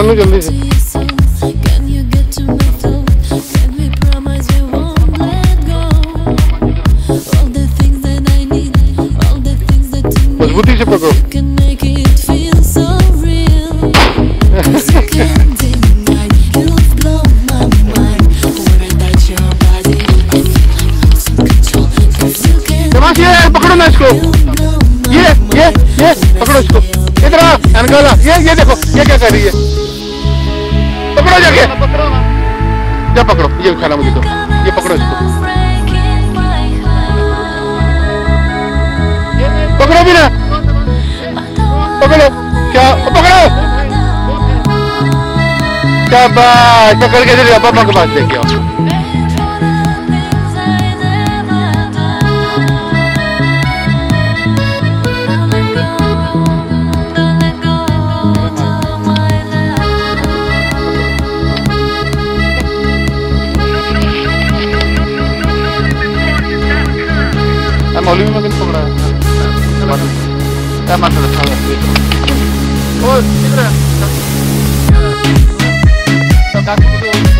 कर लो जल्दी से। मजबूती से पकड़ो। ये ये ये पकड़ो इसको। इधर आ ये ये देखो, ये क्या कर रही है? पकड़ो जाके जा पकड़ो ये खाना मुझे दो ये पकड़ो इसको पकड़ो भी ना पकड़ो क्या पकड़ो क्या बात पकड़ के पापा के पास लेके आओ Там оттуда самое Вот, ты как буду